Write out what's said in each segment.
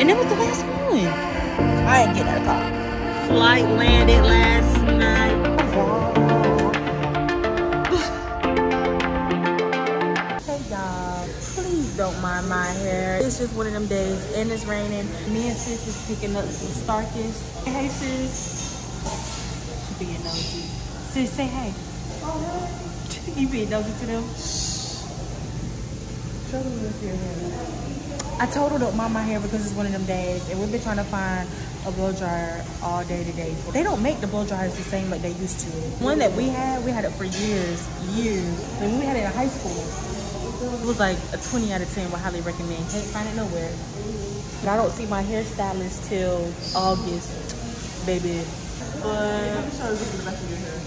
And that was the last one. I ain't getting out of the car. Flight landed last night. Hey y'all, please don't mind my hair. It's just one of them days and it's raining. Me and sis is picking up some Starkist. Hey sis. She being nosy. Sis, say hey. Oh, you being nosy to them? I told her don't mind my hair because it's one of them days and we've been trying to find a blow dryer all day today. They don't make the blow dryers the same like they used to. One that we had, we had it for years, years. And we had it in high school. It was like a 20 out of 10 would highly recommend. Can't find it nowhere. But I don't see my hairstylist till August, baby. But your hair.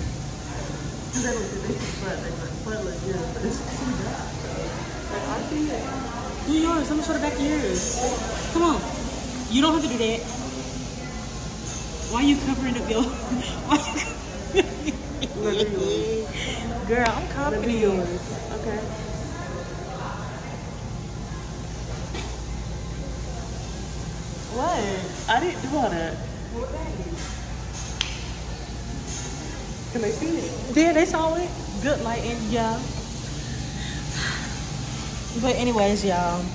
That looks good. But like, my front look good, but it's too. Like, I think do yours. Let me show the back of yours. Come on. You don't have to do that. Why are you covering up your... Why you covering- Girl, I'm confident. Okay. What? I didn't do all that. Can they see it? Yeah, they saw it. Good lighting, yeah. But anyways, y'all,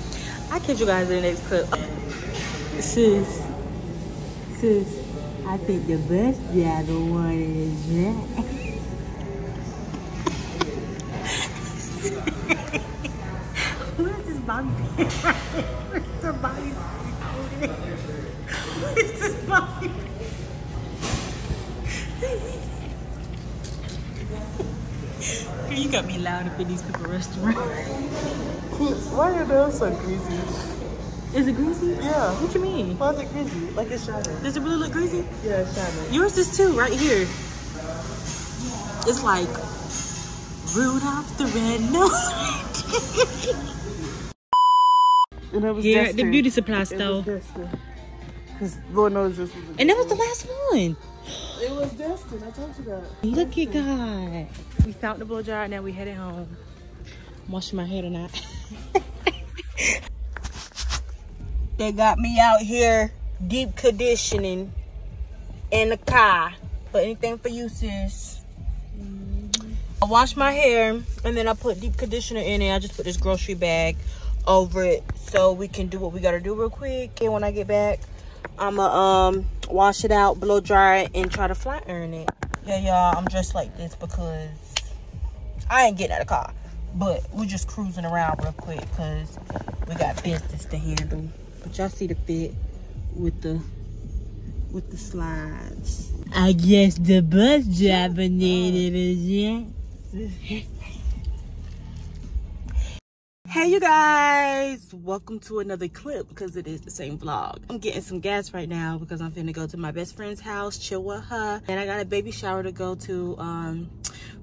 I catch you guys in the next clip. Sis, sis, I think the best driver one is Jack. Where's this bobby pin? Where's the bobby pin? Where's this bobby pin? You got me loud up in these people restaurant. Why are your nails so greasy? Is it greasy? Yeah. What you mean? Why is it greasy? Like it's shining. Does it really look greasy? Yeah, it's shining. Yours is too, right here. It's like Rudolph the Red-Nosed And that was Here at the beauty supply store. Because Lord knows this was And that was the last one. It was destined. I told you that. Look at God. We found the blow dryer, now we headed home. I'm washing my hair tonight. they got me out here deep conditioning in the car. But anything for you, sis. I wash my hair and then I put deep conditioner in it. I just put this grocery bag over it so we can do what we gotta do real quick. And when I get back, I'ma um wash it out, blow dry it, and try to flat iron it. Yeah, y'all, I'm dressed like this because I ain't getting out of the car. But we're just cruising around real quick because we got business to handle. But y'all see the fit with the with the slides. I guess the bus driver needed a yeah. Hey you guys, welcome to another clip because it is the same vlog. I'm getting some gas right now because I'm finna go to my best friend's house, chill with her. And I got a baby shower to go to um,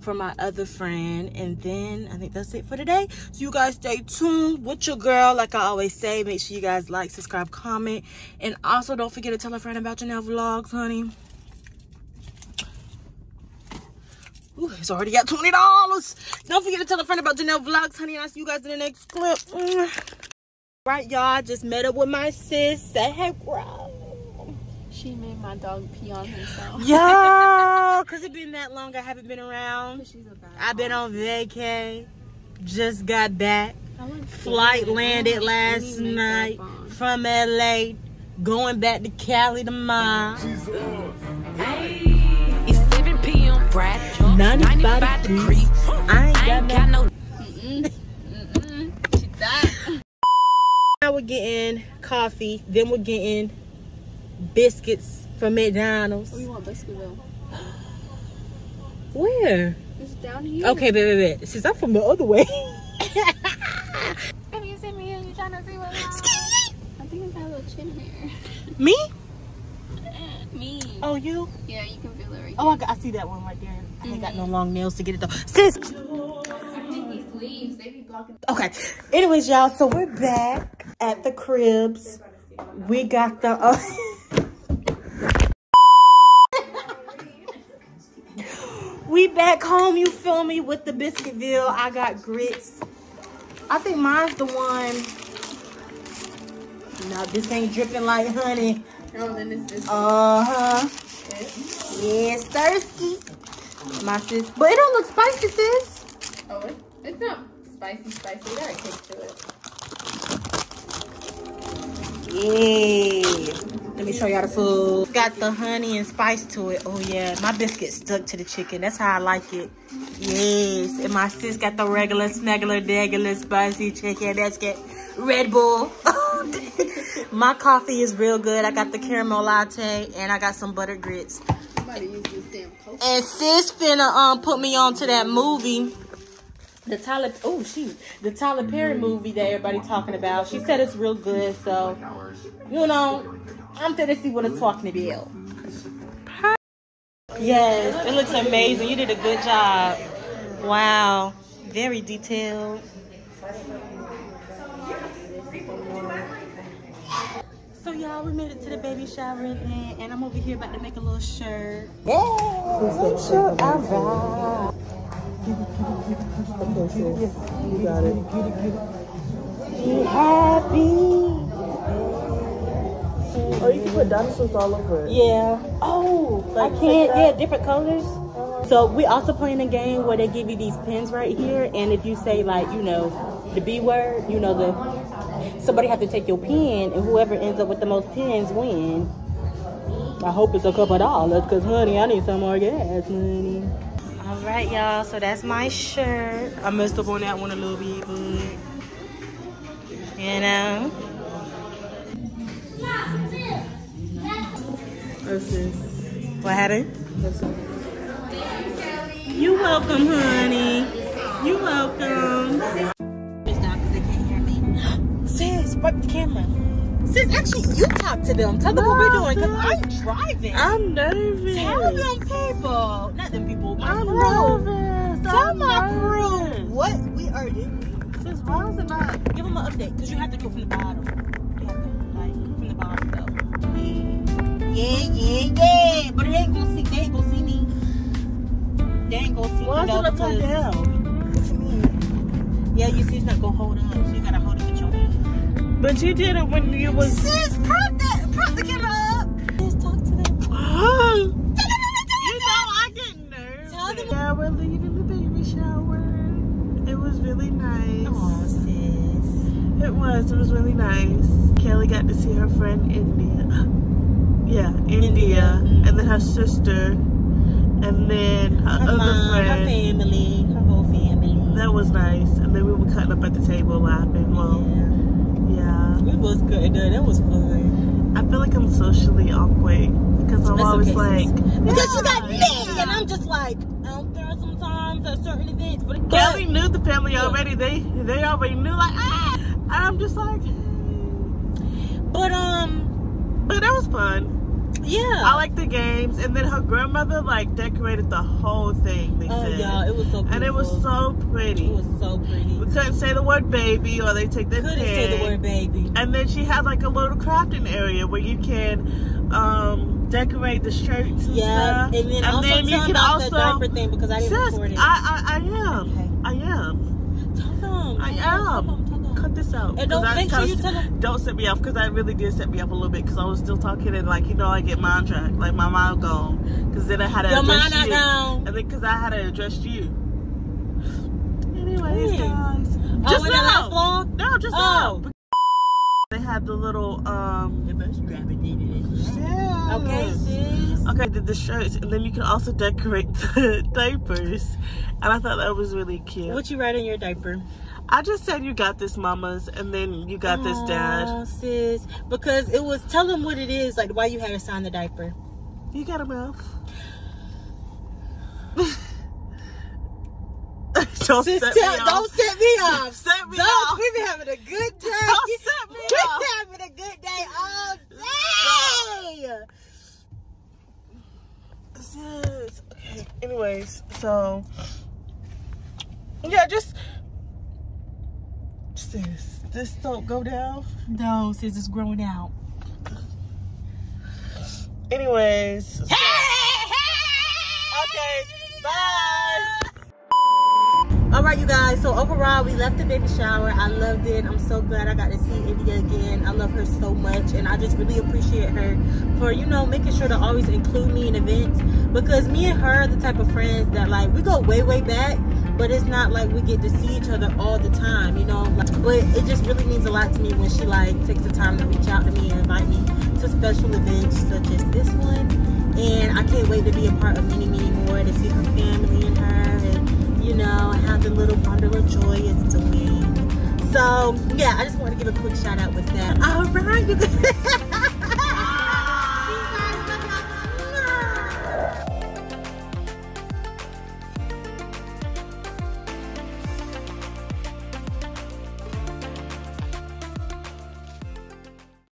for my other friend. And then I think that's it for today. So you guys stay tuned with your girl. Like I always say, make sure you guys like, subscribe, comment. And also don't forget to tell a friend about Ja'Nell Vlogs, honey. Ooh, it's already got $20. Don't forget to tell a friend about Ja'Nell Vlogs, honey. And I'll see you guys in the next clip. Mwah. Right, y'all. Just met up with my sis. Say hey, bro. She made my dog pee on herself. Yo, because it's been that long I haven't been around. She's a bad I've been on vacay. Just got back. Flight landed last night from LA. Going back to Cali tomorrow. It's 7 p.m. Friday. 95 degrees. I ain't got no got no She. Now we're getting coffee. Then we're getting biscuits from McDonald's. We want Biscuitville. Where? It's down here. Okay, baby, baby. Since I'm from the other way. Have you seen me and you trying to see what I think I got a little chin hair. Me? me. Oh, you? Yeah, you can feel it right Oh, I, got, I see that one right there. I ain't got no long nails to get it though. Sis. These leaves, they be blocking. Okay. Anyways, y'all. So we're back at the cribs. We got the. Uh, back home. You feel me with the Biscuitville. I got grits. I think mine's the one No, this ain't dripping like honey. Then it's just Uh-huh. Yes, thirsty. My sis. But it don't look spicy, sis. oh, it, it's not spicy, spicy. It got a kick to it. Yeah. Let me show y'all the food. Got the honey and spice to it. Oh yeah, my biscuit stuck to the chicken. That's how I like it. Yes. And my sis got the regular, snuggler, degular, spicy chicken. That's get Red Bull. my coffee is real good. I got the caramel latte and I got some buttered grits. Somebody use this damn. And sis finna um put me on to that movie. The Tyler oh shoot. The Tyler Perry movie that everybody talking about. She said it's real good, so you know, I'm gonna see what it's talking about. Yes, it looks amazing. You did a good job. Wow. Very detailed. So y'all, we made it to the baby shower event, and I'm over here about to make a little shirt. Yeah, make sure I ride. Okay, sis. You got it. Be happy. Oh, you can put dinosaurs all over it. Yeah. Oh, I can't. like Yeah, different colors. Uh-huh. So we also playing a game where they give you these pins right here, and if you say like you know the B word, you know the somebody have to take your pin, and whoever ends up with the most pins win. I hope it's a couple dollars, cause honey, I need some more gas money. All right, y'all. So that's my shirt. I messed up on that one a little bit, but you know. That's it. What happened? That's it. You welcome, honey. You welcome. It's not because they can't hear me. Sis, wipe the camera. Sis, actually, you talk to them. Tell them what we're doing because I'm driving. I'm nervous. Tell them people. Not them people. My I'm crew. nervous. Tell I'm my crew what we are doing. Sis, why is it not? Give them an update because you have to go from the bottom. You have to, like, from the bottom, though. Yeah, yeah, yeah. But it ain't gonna see, they ain't gonna see me. They ain't gonna see Why me, is though, it upside down? What you mean? Yeah, you see, it's not gonna hold on, so you gotta hold But you did it when you was. Sis, prop that, prop the camera up. Sis, talk to them. you know I get nervous. Yeah, we're leaving the baby shower. It was really nice. Aw, sis. It was. It was really nice. Kelly got to see her friend India. Yeah, India, India, mm. and then her sister, and then her, Her other mom, her friend. family, her whole family. That was nice. And then we were cutting up at the table laughing. Well, yeah. Yeah. It was good. That was fun. I feel like I'm socially awkward because I'm That's always okay, like, sis. Because you got yeah. me, and I'm just like out there sometimes at certain events. But Kelly knew the family Yeah. already. They they already knew like ah. I'm just like, but um, but that was fun. Yeah. I like the games, and then her grandmother like decorated the whole thing. They Oh said, yeah, it was so beautiful. and it was so pretty. It was so pretty. we couldn't say the word baby, or they take their Couldn't pen. say the word baby. And then she had like a little crafting area where you can um decorate the shirts and Yeah, stuff. and then also then tell them about the diaper thing because I didn't Sis, record it. I, I, I am. Okay. I am. Tell them. I am. Tell them, tell them. Cut this out. And don't 'cause I make sure kinda you tell them. Don't set me off because I really did set me up a little bit because I was still talking and like you know I get mind track like my mind gone because then I had to Your address mind you gone. and then because I had to address you. Anyways, When? guys, Oh, just the now. No, just Oh. now. They had the little um. Okay, sis. Okay, did the shirts, and then you can also decorate the diapers, and I thought that was really cute. What you write in your diaper? I just said you got this, mamas, and then you got this, dad. Sis. Because it was tell them what it is, like why you had to sign the diaper. You got a mouth. don't Sis, set tell, me don't off. set me off. Set me Don't. off. We've been having a good day. Don't set me We've off. been having a good day all day. Sis. Okay. Anyways, so yeah, just sis, this don't go down. No, sis, it's growing out. Anyways. so- okay. Bye. All right, you guys. So overall, we left the baby shower. I loved it. I'm so glad I got to see India again. I love her so much, and I just really appreciate her for you know making sure to always include me in events because me and her are the type of friends that like we go way way back but it's not like we get to see each other all the time, you know. Like, but it just really means a lot to me when she like takes the time to reach out to me and invite me to special events such as this one. And I can't wait to be a part of many, many more to see her family and her, and you know, how the little bundle of joy is doing. So yeah, I just want to give a quick shout out with that. All right, you guys.